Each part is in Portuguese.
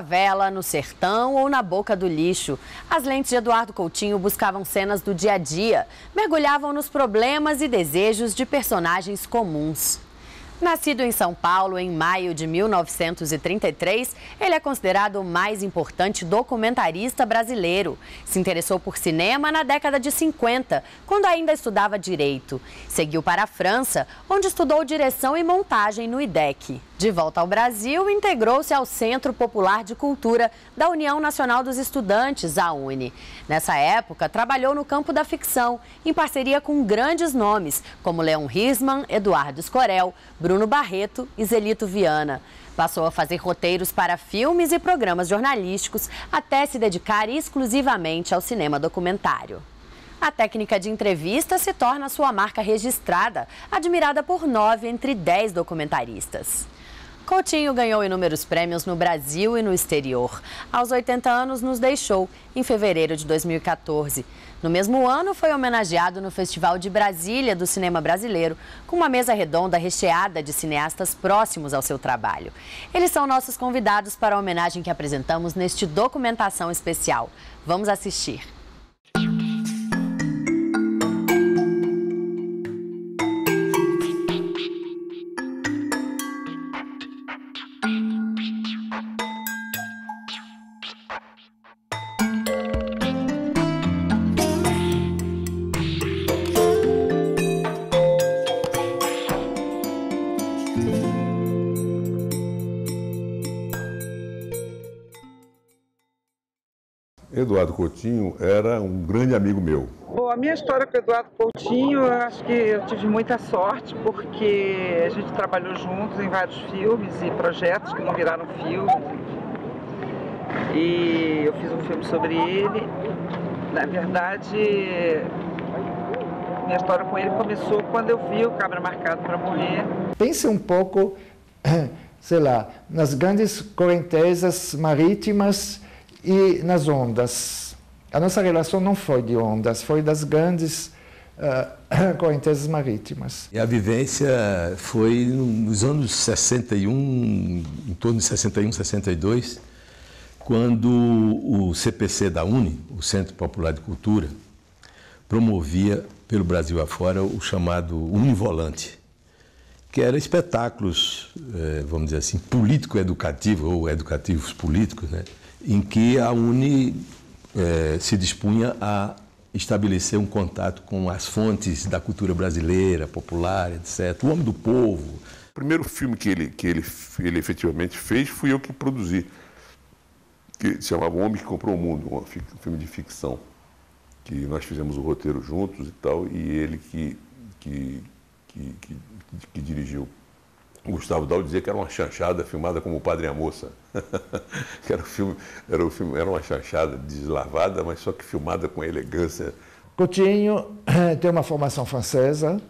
favela, no sertão ou na boca do lixo. As lentes de Eduardo Coutinho buscavam cenas do dia a dia, mergulhavam nos problemas e desejos de personagens comuns. Nascido em São Paulo em maio de 1933, ele é considerado o mais importante documentarista brasileiro. Se interessou por cinema na década de 50, quando ainda estudava direito. Seguiu para a França, onde estudou direção e montagem no IDEC. De volta ao Brasil, integrou-se ao Centro Popular de Cultura da União Nacional dos Estudantes, a UNE. Nessa época, trabalhou no campo da ficção, em parceria com grandes nomes, como Leon Risman, Eduardo Escorel, Bruno Barreto e Zelito Viana. Passou a fazer roteiros para filmes e programas jornalísticos, até se dedicar exclusivamente ao cinema documentário. A técnica de entrevista se torna sua marca registrada, admirada por nove entre dez documentaristas. Coutinho ganhou inúmeros prêmios no Brasil e no exterior. Aos 80 anos, nos deixou em fevereiro de 2014. No mesmo ano, foi homenageado no Festival de Brasília do Cinema Brasileiro, com uma mesa redonda recheada de cineastas próximos ao seu trabalho. Eles são nossos convidados para a homenagem que apresentamos neste documentação especial. Vamos assistir. Eduardo Coutinho era um grande amigo meu. Bom, a minha história com o Eduardo Coutinho, eu acho que eu tive muita sorte, porque a gente trabalhou juntos em vários filmes e projetos que não viraram filmes. E eu fiz um filme sobre ele. Na verdade, minha história com ele começou quando eu vi o Cabra Marcado para Morrer. Pense um pouco, sei lá, nas grandes correntezas marítimas e nas ondas. A nossa relação não foi de ondas, foi das grandes uh, correntezas marítimas. E a vivência foi nos anos 61, em torno de 61, 62, quando o CPC da UNE, o Centro Popular de Cultura, promovia pelo Brasil afora o chamado Univolante, que era espetáculos, eh, vamos dizer assim, político-educativos ou educativos políticos, né? Em que a Uni é, se dispunha a estabelecer um contato com as fontes da cultura brasileira, popular, etc. O Homem do Povo. O primeiro filme que ele, que ele, ele efetivamente fez fui eu que produzi, que se chamava O Homem que Comprou o Mundo, um filme de ficção, que nós fizemos o roteiro juntos e tal, e ele que, que, que, que, que dirigiu. O Gustavo Dal dizia que era uma chanchada filmada como o Padre e a Moça. que era, um filme, era, um filme, era uma chanchada deslavada, mas só que filmada com elegância. Coutinho tem uma formação francesa.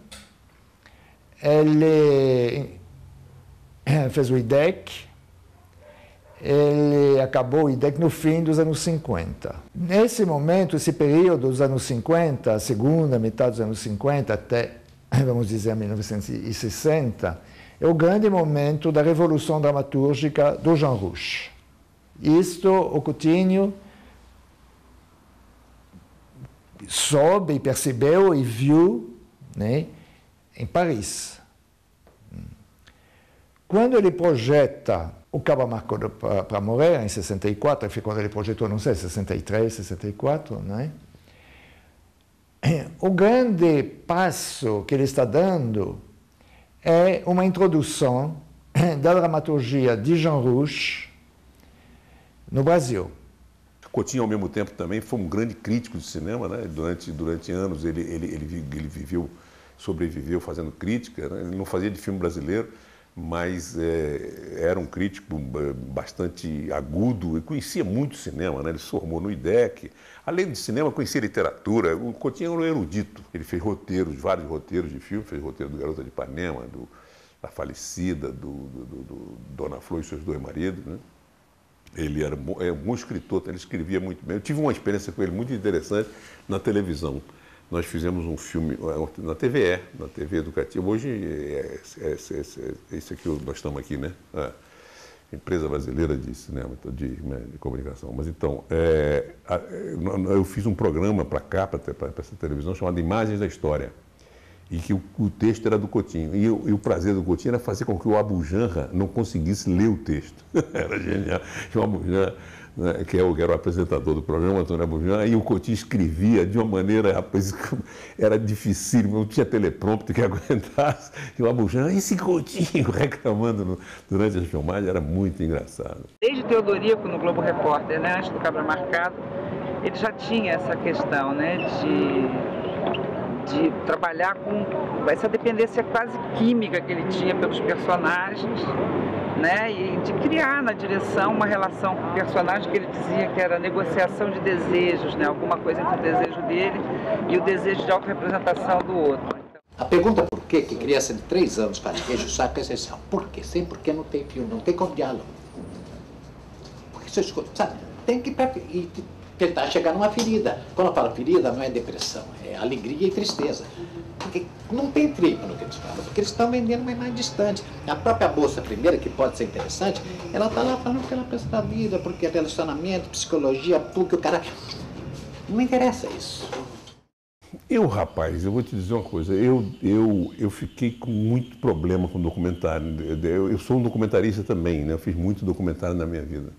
Ele fez o IDEC. Ele acabou o IDEC no fim dos anos 50. Nesse momento, esse período dos anos 50, a segunda metade dos anos 50 até, vamos dizer, 1960, é o grande momento da revolução dramatúrgica do Jean Rouch. Isto o Coutinho soube, percebeu e viu né, em Paris. Quando ele projeta o Cabo Marco para morrer, em 64, foi quando ele projetou, não sei, 63, 64, né? o grande passo que ele está dando é uma introdução da dramaturgia de Jean Rouch no Brasil. Coutinho, ao mesmo tempo, também foi um grande crítico de cinema. Né? Durante, durante anos ele, ele, ele, ele viveu, sobreviveu fazendo crítica. Né? Ele não fazia de filme brasileiro, mas é, era um crítico é, bastante agudo e conhecia muito cinema. Né? Ele se formou no IDEC. Além de cinema, conhecia literatura. O Coutinho era um erudito. Ele fez roteiros, vários roteiros de filme. Fez roteiro do Garota de Ipanema, do, da Falecida, do, do, do, do Dona Flor e seus dois maridos. Né? Ele era é, um bom escritor, ele escrevia muito bem. Eu tive uma experiência com ele muito interessante na televisão. Nós fizemos um filme é, na TVE, na TV Educativa. Hoje é, é, é, é, é isso aqui, nós estamos aqui, né? É. empresa brasileira de cinema, então, de, né, de comunicação. Mas então, é, eu fiz um programa para cá, para essa televisão, chamado Imagens da História. E que o, o texto era do Coutinho. E, e, o prazer do Coutinho era fazer com que o Abu Janra não conseguisse ler o texto. era genial. o Abu Janra né, que, é o, que era o apresentador do programa, Antônio Abujamra, e o Coutinho escrevia de uma maneira, rapaz, era difícil, não tinha teleprompter que aguentasse, e o Abujamra, esse Coutinho, reclamando no, durante as filmagens, era muito engraçado. Desde Teodorico, no Globo Repórter, né, antes do Cabra Marcado, ele já tinha essa questão né, de, de trabalhar com essa dependência quase química que ele tinha pelos personagens, né? E de criar na direção uma relação com o personagem que ele dizia que era negociação de desejos, né? Alguma coisa entre o desejo dele e o desejo de autorrepresentação do outro. A pergunta por quê, que criança de três anos faz queijo saco é essencial. Por quê? Sem porque não tem filme, não tem com diálogo. Porque você escuta, sabe? Tem que tentar chegar numa ferida. Quando eu falo ferida, não é depressão, é alegria e tristeza. Porque não tem trigo no que eles falam, porque eles estão vendendo mais, mais distante. A própria bolsa primeira, que pode ser interessante, ela está lá falando que ela pensa da vida, porque é relacionamento, psicologia, PUC, o cara. Não interessa isso. Eu, rapaz, eu vou te dizer uma coisa, eu, eu, eu fiquei com muito problema com documentário. Eu, eu sou um documentarista também, né? eu fiz muito documentário na minha vida.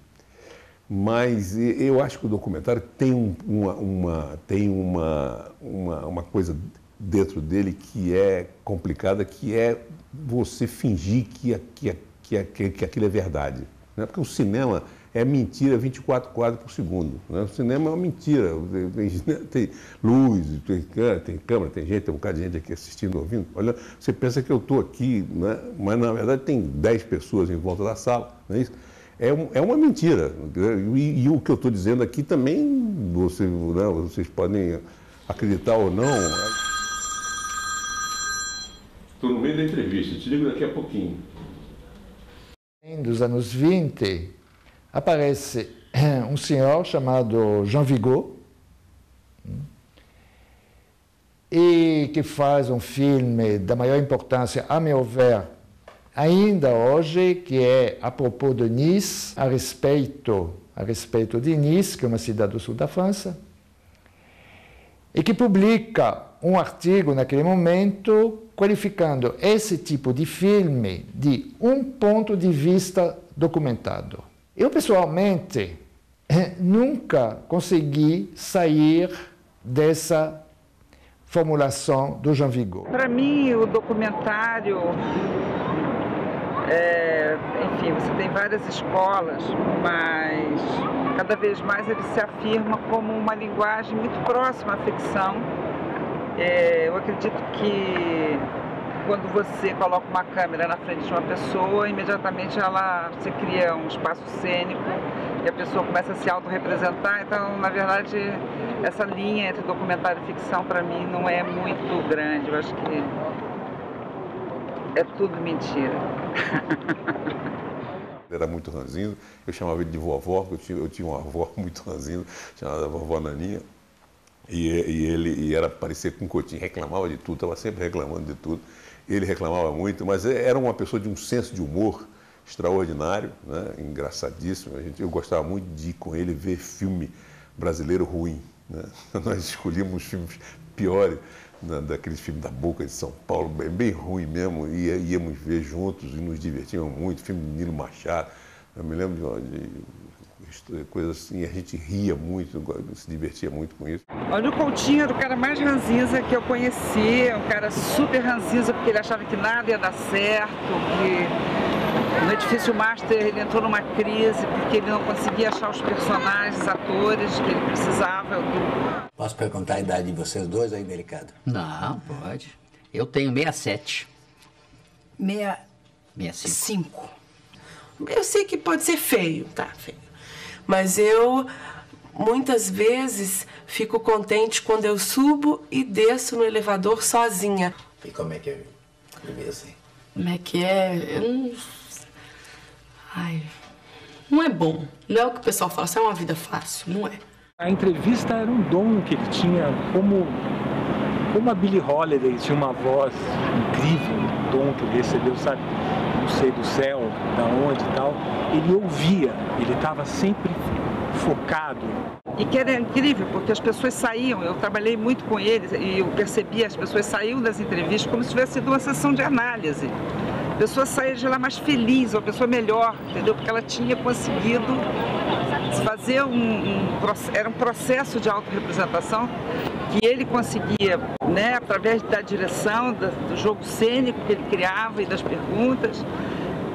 Mas eu acho que o documentário tem, uma, uma tem uma, uma, uma coisa dentro dele que é complicada, que é você fingir que, que, que, que, que aquilo é verdade. Né? Porque o cinema é mentira 24 quadros por segundo. Né? O cinema é uma mentira. Tem, tem luz, tem, tem, câmera, tem gente, tem um bocado de gente aqui assistindo, ouvindo. Olha, você pensa que eu estou aqui, né? mas na verdade tem 10 pessoas em volta da sala, não é isso? É, um, é uma mentira. E, e, o que eu estou dizendo aqui também, você, né, vocês podem acreditar ou não. Estou no meio da entrevista, te ligo daqui a pouquinho. Dos anos 20, aparece um senhor chamado Jean Vigo, e que faz um filme da maior importância, a meu ver, ainda hoje, que é a propos de Nice, a respeito, a respeito de Nice, que é uma cidade do sul da França, e que publica um artigo naquele momento qualificando esse tipo de filme de um ponto de vista documentado. Eu, pessoalmente, nunca consegui sair dessa formulação do Jean Vigo. Para mim, o documentário, é, enfim, você tem várias escolas, mas cada vez mais ele se afirma como uma linguagem muito próxima à ficção é, eu acredito que quando você coloca uma câmera na frente de uma pessoa, imediatamente ela se cria um espaço cênico e a pessoa começa a se autorrepresentar. Então, na verdade, essa linha entre documentário e ficção para mim não é muito grande. Eu acho que é tudo mentira. Era muito ranzinho, eu chamava ele de vovó, porque eu tinha, uma avó muito ranzinho, chamada vovó Naninha. E, e ele e era parecer com um Coutinho, reclamava de tudo, estava sempre reclamando de tudo. Ele reclamava muito, mas é, era uma pessoa de um senso de humor extraordinário, né? engraçadíssimo. A gente, eu gostava muito de ir com ele ver filme brasileiro ruim. Né? Nós escolhíamos filmes piores, né? daqueles filmes da Boca de São Paulo, bem, bem ruim mesmo, e íamos ver juntos e nos divertíamos muito. Filme de Nilo Machado. Eu me lembro de, de coisas assim, a gente ria muito, se divertia muito com isso. Olha, o Coutinho era o cara mais ranzinza que eu conheci, um cara super ranzinza porque ele achava que nada ia dar certo, que no Edifício Master ele entrou numa crise porque ele não conseguia achar os personagens, atores que ele precisava. Posso perguntar a idade de vocês dois aí, delicado? Não, pode. Eu tenho 67. Meia... 65. Cinco. Eu sei que pode ser feio, tá, feio. Mas eu muitas vezes fico contente quando eu subo e desço no elevador sozinha. E como é que é viver assim? Como é que é? Eu não... Ai, não é bom. Não é o que o pessoal fala, isso é uma vida fácil, não é. A entrevista era um dom que ele tinha, como, como a Billie Holiday tinha uma voz incrível, um dom que ele recebeu, sabe, sei do céu, da onde e tal, ele ouvia, ele estava sempre focado. E que era incrível, porque as pessoas saíam, eu trabalhei muito com eles e eu percebi as pessoas saíam das entrevistas como se tivesse sido uma sessão de análise. A pessoa saía de lá mais feliz, uma pessoa melhor, entendeu? Porque ela tinha conseguido fazer um, um era um processo de autorrepresentação que ele conseguia, né, através da direção, do jogo cênico que ele criava e das perguntas,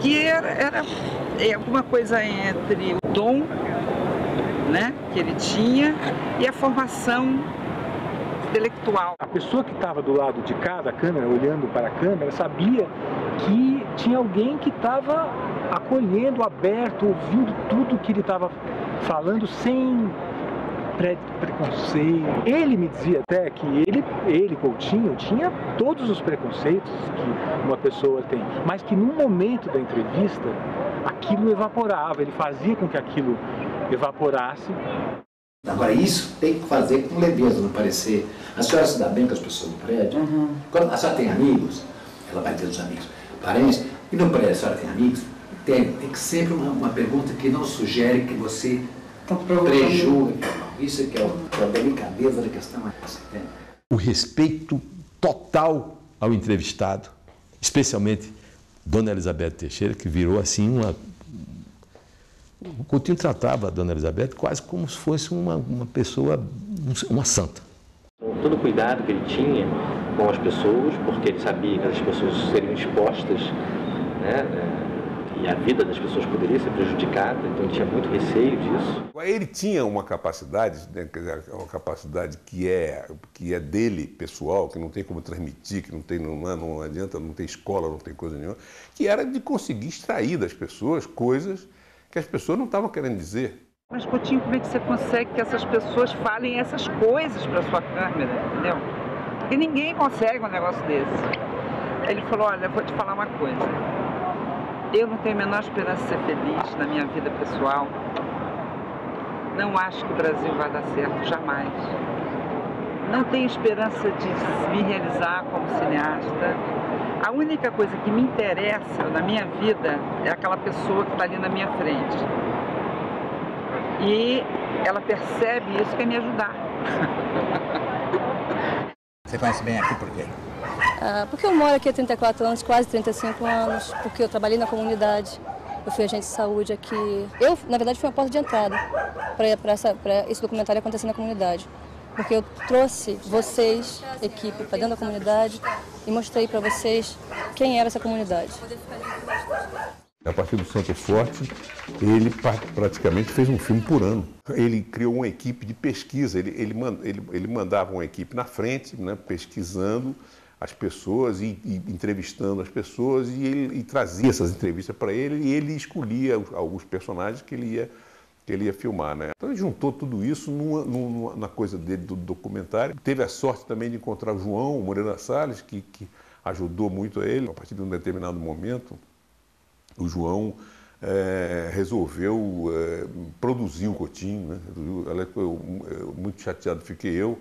que era, era é alguma coisa entre o dom né, que ele tinha e a formação intelectual. A pessoa que estava do lado de cá da câmera, olhando para a câmera, sabia que tinha alguém que estava acolhendo, aberto, ouvindo tudo que ele estava falando sem preconceito. Ele me dizia até que ele, ele, Coutinho, tinha todos os preconceitos que uma pessoa tem, mas que no momento da entrevista aquilo evaporava, ele fazia com que aquilo evaporasse. Agora, isso tem que fazer com leveza, não parecer. A senhora se dá bem com as pessoas do prédio? Uhum. Quando a senhora tem amigos, ela vai ter os amigos, parentes, e no prédio a senhora tem amigos? Tem. Tem que sempre uma, uma pergunta que não sugere que você tá prejugue. Isso é que é, o, é a delicadeza da questão. É o respeito total ao entrevistado, especialmente Dona Elizabeth Teixeira, que virou assim uma o Coutinho tratava a Dona Elizabeth quase como se fosse uma, uma pessoa, uma santa. Todo o cuidado que ele tinha com as pessoas, porque ele sabia que as pessoas seriam expostas, né, e a vida das pessoas poderia ser prejudicada, então ele tinha muito receio disso. Ele tinha uma capacidade, né, uma capacidade que é, que é dele, pessoal, que não tem como transmitir, que não, tem, não, é, não adianta, não tem escola, não tem coisa nenhuma, que era de conseguir extrair das pessoas coisas que as pessoas não estavam querendo dizer. Mas, Coutinho, como é que você consegue que essas pessoas falem essas coisas para sua câmera, entendeu? Porque ninguém consegue um negócio desse. Aí ele falou, olha, vou te falar uma coisa. Eu não tenho a menor esperança de ser feliz na minha vida pessoal. Não acho que o Brasil vai dar certo, jamais. Não tenho esperança de me realizar como cineasta a única coisa que me interessa na minha vida é aquela pessoa que está ali na minha frente. E ela percebe isso e quer me ajudar. Você conhece bem aqui por quê? Ah, porque eu moro aqui há 34 anos, quase 35 anos, porque eu trabalhei na comunidade. Eu fui agente de saúde aqui. Eu, na verdade, fui uma porta de entrada para esse documentário acontecer na comunidade porque eu trouxe vocês, equipe, para dentro da comunidade e mostrei para vocês quem era essa comunidade. A partir do Santo Forte, ele praticamente fez um filme por ano. Ele criou uma equipe de pesquisa, ele, ele, ele, ele mandava uma equipe na frente, né, pesquisando as pessoas e, e, entrevistando as pessoas e ele e trazia essas entrevistas para ele e ele escolhia alguns personagens que ele ia que ele ia filmar, né? Então ele juntou tudo isso numa, numa, na coisa dele do documentário. Teve a sorte também de encontrar o João Moreira Salles, que, que ajudou muito a ele. A partir de um determinado momento, o João é, resolveu é, produzir o Cotinho, né? Ficou muito chateado, fiquei eu,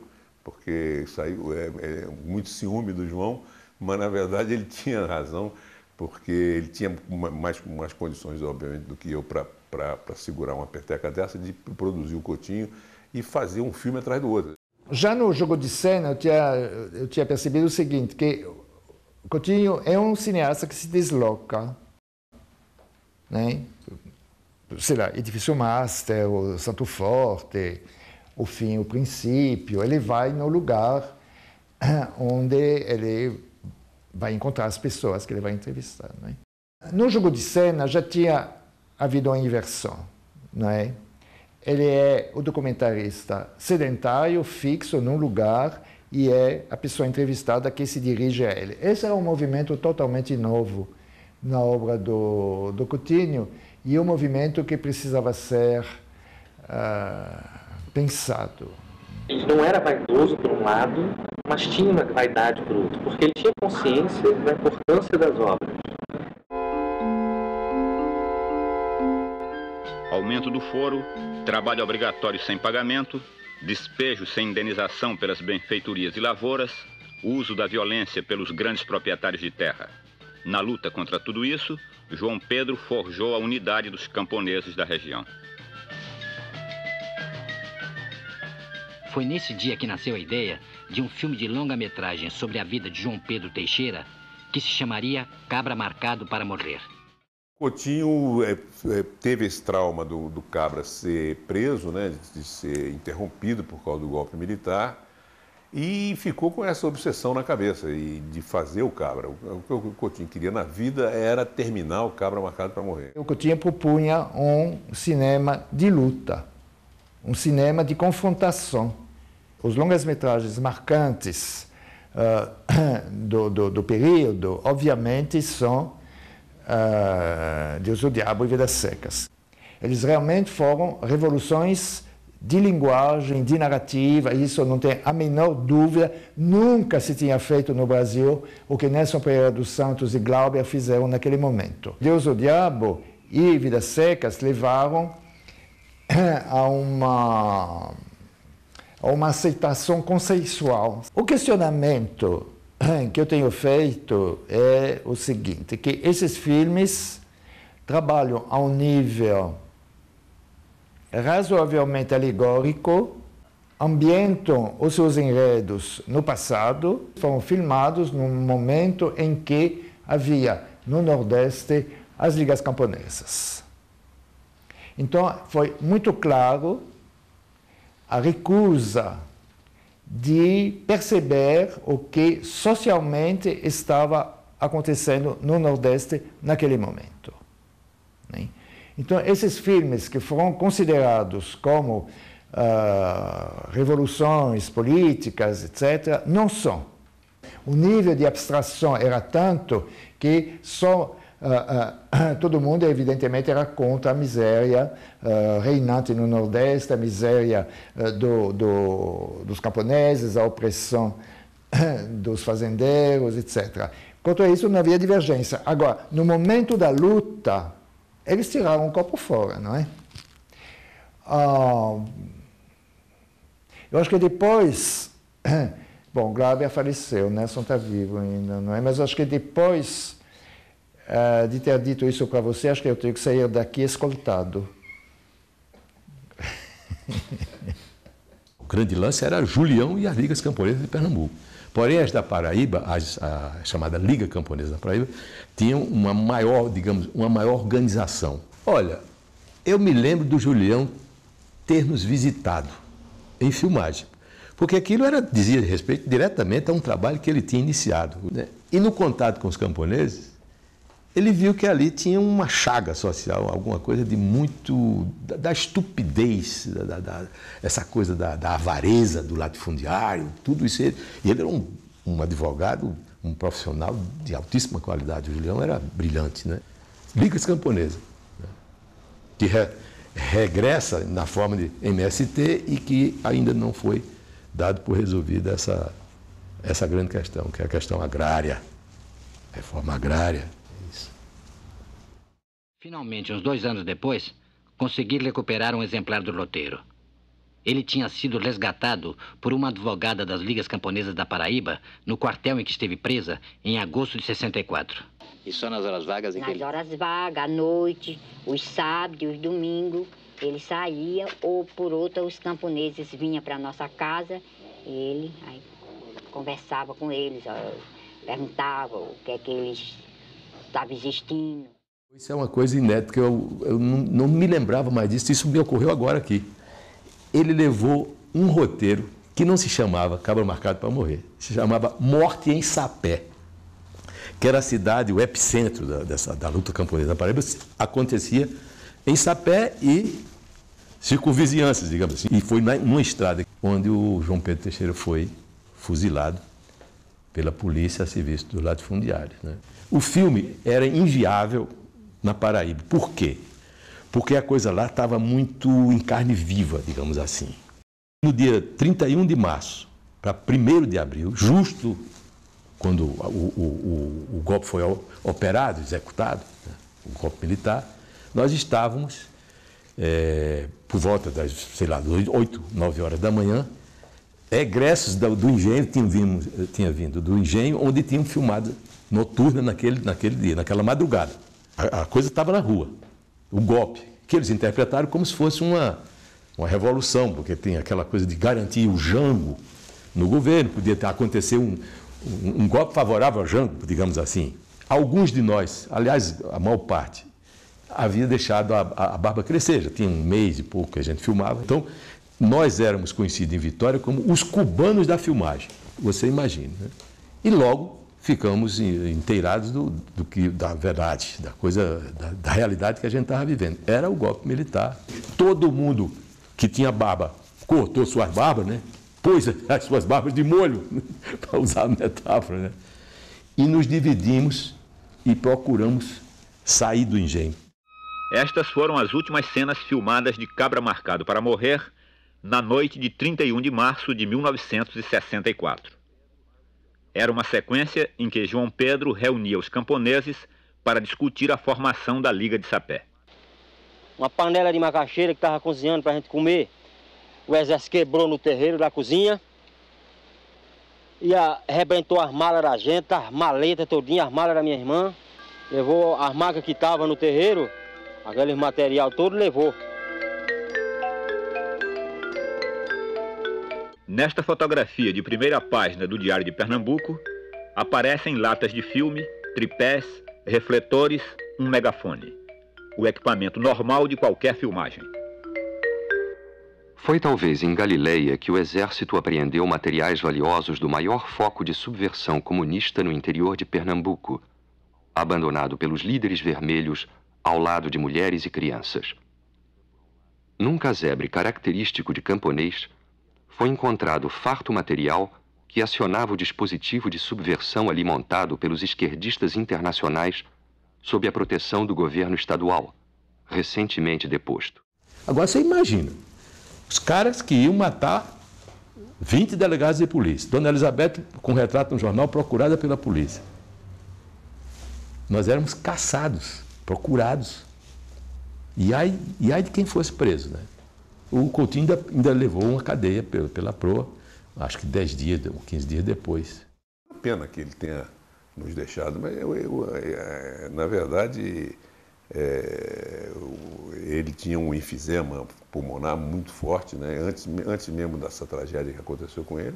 porque saiu é, é, muito ciúme do João, mas na verdade ele tinha razão, porque ele tinha mais, mais condições, obviamente, do que eu para segurar uma peteca dessa, de produzir o Coutinho e fazer um filme atrás do outro. Já no jogo de cena, eu tinha, eu tinha percebido o seguinte, que Coutinho é um cineasta que se desloca, né? sei lá, Edifício Master, Santo Forte, o fim, o princípio, ele vai no lugar onde ele vai encontrar as pessoas que ele vai entrevistar. Né? No jogo de cena já tinha havido uma inversão, é? Ele é o documentarista sedentário, fixo num lugar, e é a pessoa entrevistada que se dirige a ele. Esse era um movimento totalmente novo na obra do, do Coutinho e um movimento que precisava ser uh, pensado. Ele não era vaidoso por um lado, mas tinha uma vaidade por outro, porque ele tinha consciência da importância das obras. aumento do foro, trabalho obrigatório sem pagamento, despejo sem indenização pelas benfeitorias e lavouras, uso da violência pelos grandes proprietários de terra. Na luta contra tudo isso, João Pedro forjou a unidade dos camponeses da região. Foi nesse dia que nasceu a ideia de um filme de longa-metragem sobre a vida de João Pedro Teixeira, que se chamaria Cabra Marcado para Morrer. Coutinho é, é, teve esse trauma do, do, Cabra ser preso, né, de, de ser interrompido por causa do golpe militar, e ficou com essa obsessão na cabeça e de fazer o Cabra. O que o Coutinho queria na vida era terminar o Cabra marcado para morrer. O Coutinho propunha um cinema de luta, um cinema de confrontação. Os longas-metragens marcantes uh, do, do, do, período, obviamente, são uh, Deus, o Diabo e Vidas Secas. Eles realmente foram revoluções de linguagem, de narrativa, isso não tem a menor dúvida, nunca se tinha feito no Brasil o que Nelson Pereira dos Santos e Glauber fizeram naquele momento. Deus, o Diabo e Vidas Secas levaram a uma, a uma aceitação conceitual. O questionamento que eu tenho feito é o seguinte, que esses filmes trabalham a um nível razoavelmente alegórico, ambientam os seus enredos no passado, foram filmados num momento em que havia no Nordeste as ligas camponesas. Então, foi muito claro a recusa de perceber o que socialmente estava acontecendo no Nordeste naquele momento. Né? Então, esses filmes que foram considerados como uh, revoluções políticas, etc., não são. O nível de abstração era tanto que só Uh, todo mundo, evidentemente, era contra a miséria uh, reinante no Nordeste, a miséria do, do, dos camponeses, a opressão dos fazendeiros, etc. Quanto a isso, não havia divergência. Agora, no momento da luta, eles tiraram o copo fora, não é? Ah, eu acho que depois. Bom, Glauber faleceu, Nelson está vivo ainda, não é? Mas acho que depois uh, de ter dito isso para você, acho que eu tenho que sair daqui escoltado. O grande lance era Julião e as ligas camponesas de Pernambuco. Porém, as da Paraíba, as, a chamada Liga Camponesa da Paraíba, tinham uma maior, digamos, uma maior organização. Olha, eu me lembro do Julião ter nos visitado em filmagem, porque aquilo era, dizia respeito diretamente a um trabalho que ele tinha iniciado. Né? E no contato com os camponeses, ele viu que ali tinha uma chaga social, alguma coisa de muito. da, da estupidez, da, da, essa coisa da, avareza do latifundiário, tudo isso. Ele, e ele era um, um, advogado, um profissional de altíssima qualidade. O Julião era brilhante, né? Ligas Camponesa, né? que re, regressa na forma de MST e que ainda não foi dado por resolvida essa, essa grande questão, que é a questão agrária, reforma agrária. Finalmente, uns dois anos depois, consegui recuperar um exemplar do roteiro. Ele tinha sido resgatado por uma advogada das Ligas Camponesas da Paraíba no quartel em que esteve presa em agosto de 64. E só nas horas vagas? Em nas que... horas vagas, à noite, os sábados e os domingos, ele saía ou por outra os camponeses vinham para nossa casa, ele aí, conversava com eles, ó, perguntava o que é que eles estavam existindo. Isso é uma coisa inédita, que eu, eu não, não, me lembrava mais disso, isso me ocorreu agora aqui. Ele levou um roteiro que não se chamava Cabra Marcado para Morrer, se chamava Morte em Sapé, que era a cidade, o epicentro da, dessa, da luta camponesa da Paraíba, acontecia em Sapé e circunvizinhanças, digamos assim. E foi numa estrada onde o João Pedro Teixeira foi fuzilado pela polícia a serviço do latifundiário. Né? O filme era inviável na Paraíba. Por quê? Porque a coisa lá estava muito em carne viva, digamos assim. No dia 31 de março para 1 de abril, justo quando o, o, o, o golpe foi operado, executado, né, o golpe militar, nós estávamos, é, por volta das, sei lá, 8, 9 horas da manhã, egressos do, do engenho tinham vindo, tinha vindo do engenho onde tinham filmado noturna naquele, naquele dia, naquela madrugada. A, coisa estava na rua. O golpe, que eles interpretaram como se fosse uma, uma revolução, porque tem aquela coisa de garantir o jango no governo, podia acontecer um, um, um golpe favorável ao jango, digamos assim. Alguns de nós, aliás, a maior parte, havia deixado a, a, a barba crescer, já tinha um mês e pouco que a gente filmava. Então, nós éramos conhecidos em Vitória como os cubanos da filmagem, você imagina. Né? E logo ficamos inteirados do, do, que, da verdade, da coisa, da, da realidade que a gente estava vivendo. Era o golpe militar. Todo mundo que tinha barba cortou suas barbas, né? pôs as suas barbas de molho, para usar a metáfora. Né? E nos dividimos e procuramos sair do engenho. Estas foram as últimas cenas filmadas de Cabra Marcado para Morrer na noite de 31 de março de 1964. Era uma sequência em que João Pedro reunia os camponeses para discutir a formação da Liga de Sapé. Uma panela de macaxeira que estava cozinhando para a gente comer, o exército quebrou no terreiro da cozinha e arrebentou as malas da gente, as maletas todinhas, as malas da minha irmã. Levou as macas que estavam no terreiro, aquele material todo levou. Nesta fotografia de primeira página do Diário de Pernambuco, aparecem latas de filme, tripés, refletores, um megafone. O equipamento normal de qualquer filmagem. Foi talvez em Galileia que o exército apreendeu materiais valiosos do maior foco de subversão comunista no interior de Pernambuco, abandonado pelos líderes vermelhos ao lado de mulheres e crianças. Num casebre característico de camponês, foi encontrado farto material que acionava o dispositivo de subversão ali montado pelos esquerdistas internacionais sob a proteção do governo estadual, recentemente deposto. Agora você imagina, os caras que iam matar 20 delegados de polícia. Dona Elizabeth, com retrato no jornal, procurada pela polícia. Nós éramos caçados, procurados. E aí, e aí de quem fosse preso, né? O Coutinho ainda, ainda levou uma cadeia pela, pela proa, acho que 10 dias ou 15 dias depois. Pena que ele tenha nos deixado, mas eu, eu, é, na verdade é, ele tinha um enfisema pulmonar muito forte, né? antes, antes mesmo dessa tragédia que aconteceu com ele.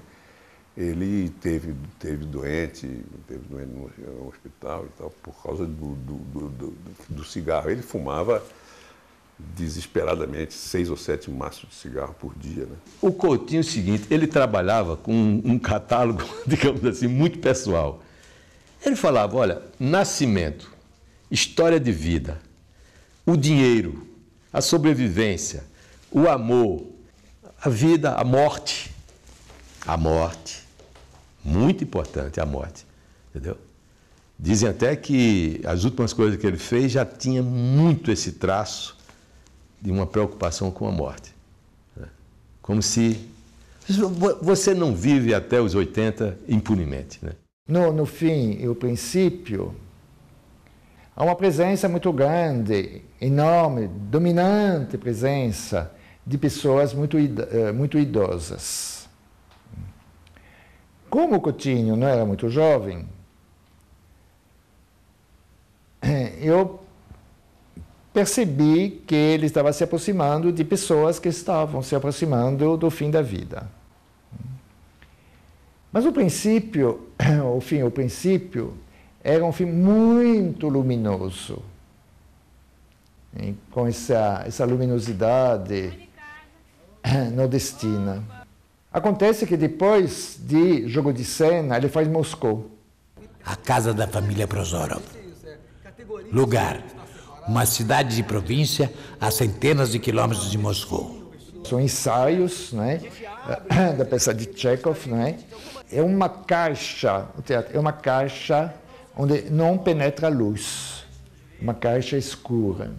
Ele teve, teve doente, teve doente no, hospital e tal, por causa do, do, do, do cigarro. Ele fumava desesperadamente seis ou sete maços de cigarro por dia. Né? O Coutinho é o seguinte, ele trabalhava com um, catálogo, digamos assim, muito pessoal. Ele falava, olha, nascimento, história de vida, o dinheiro, a sobrevivência, o amor, a vida, a morte. A morte. Muito importante a morte. Entendeu? Dizem até que as últimas coisas que ele fez já tinha muito esse traço de uma preocupação com a morte. Né? Como se você não vive até os 80 impunemente. Né? No, no fim e o princípio, há uma presença muito grande, enorme, dominante presença de pessoas muito, eh, muito idosas. Como o Coutinho não era muito jovem, eu percebi que ele estava se aproximando de pessoas que estavam se aproximando do fim da vida. Mas o princípio, o fim, o princípio era um fim muito luminoso, com essa, essa luminosidade nordestina. Acontece que depois de Jogo de Cena, ele faz Moscou. A casa da família Prozorov. Lugar uma cidade de província a centenas de quilômetros de Moscou. São ensaios né, da peça de Chekhov. Né? É uma caixa, o teatro é uma caixa onde não penetra luz, uma caixa escura.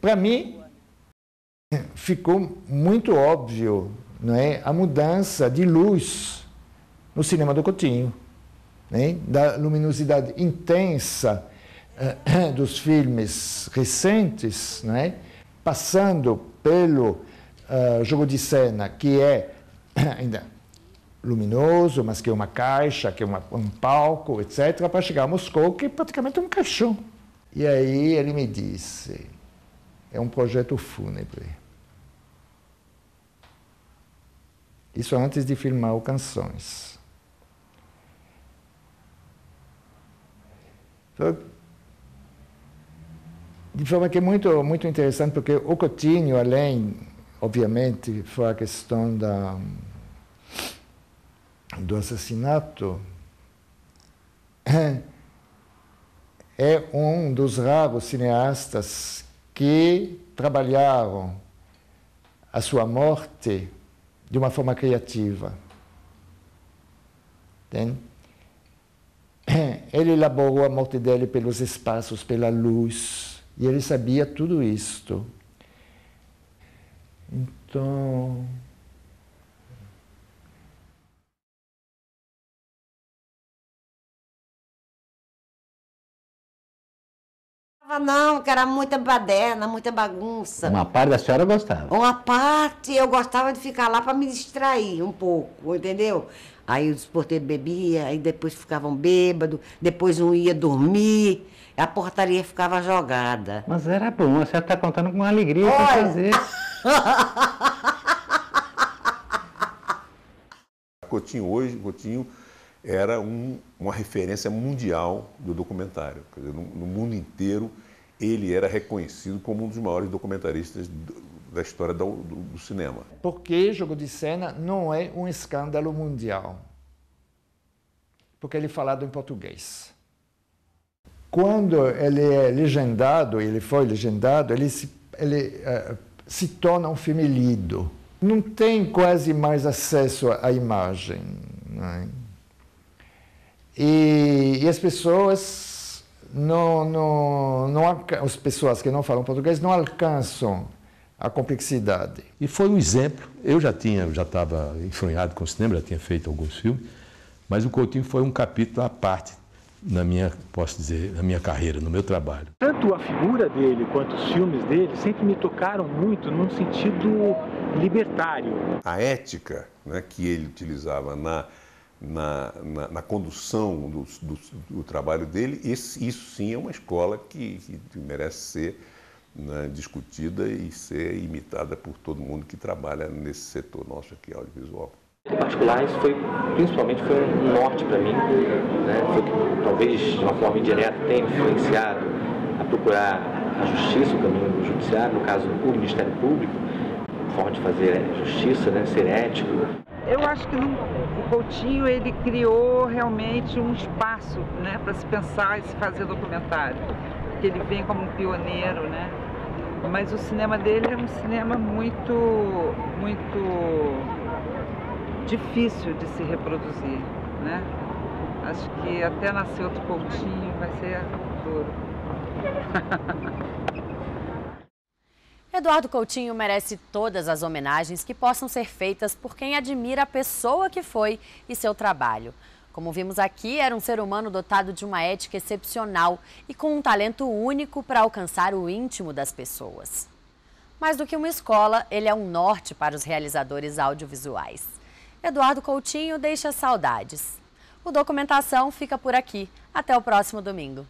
Para mim, ficou muito óbvio é, a mudança de luz no cinema do Coutinho, né, da luminosidade intensa dos filmes recentes, né, passando pelo uh, jogo de cena, que é ainda luminoso, mas que é uma caixa, que é uma, um palco, etc., para chegar a Moscou, que é praticamente um caixão. E aí ele me disse, é um projeto fúnebre. Isso antes de filmar o Canções. De forma que é muito, muito interessante, porque o Coutinho, além, obviamente, foi a questão da, do assassinato, é um dos raros cineastas que trabalharam a sua morte de uma forma criativa. Entende? Ele elaborou a morte dele pelos espaços, pela luz, e ele sabia tudo isto. Então, Não, que era muita baderna, muita bagunça. Uma parte da senhora gostava? Uma parte eu gostava de ficar lá para me distrair um pouco, entendeu? Aí os porteiros bebiam, aí depois ficavam bêbados, depois um ia dormir, a portaria ficava jogada. Mas era bom, a senhora está contando com alegria para fazer. Coutinho hoje, Coutinho era um, uma referência mundial do documentário. Dizer, no, no, mundo inteiro, ele era reconhecido como um dos maiores documentaristas do, da história do, do, do, cinema. Porque Jogo de Cena não é um escândalo mundial. Porque ele é falado em português. Quando ele é legendado, ele foi legendado, ele se, ele, uh, se torna um filme lido. Não tem quase mais acesso à imagem. Não é? E, e as pessoas não, não, não, as pessoas que não falam português não alcançam a complexidade. E foi um exemplo. Eu já tinha, já estava enfronhado com o cinema, já tinha feito alguns filmes, mas o Coutinho foi um capítulo à parte na minha, posso dizer, na minha carreira, no meu trabalho. Tanto a figura dele quanto os filmes dele sempre me tocaram muito num sentido libertário. A ética né, que ele utilizava na na, na, na condução do, do, do, trabalho dele, esse, isso sim é uma escola que, que merece ser né, discutida e ser imitada por todo mundo que trabalha nesse setor nosso aqui, audiovisual. Em particular, isso foi, principalmente, foi um norte para mim, né? foi que talvez de uma forma indireta tenha influenciado a procurar a justiça, o caminho do judiciário, no caso, o Ministério Público, forma de fazer justiça, né? ser ético. Eu acho que não, o Coutinho ele criou realmente um espaço né, para se pensar e se fazer documentário. Que ele vem como um pioneiro, né? Mas o cinema dele é um cinema muito, muito difícil de se reproduzir, né? Acho que até nascer outro Coutinho vai ser duro. Eduardo Coutinho merece todas as homenagens que possam ser feitas por quem admira a pessoa que foi e seu trabalho. Como vimos aqui, era um ser humano dotado de uma ética excepcional e com um talento único para alcançar o íntimo das pessoas. Mais do que uma escola, ele é um norte para os realizadores audiovisuais. Eduardo Coutinho deixa saudades. O Documentação fica por aqui. Até o próximo domingo.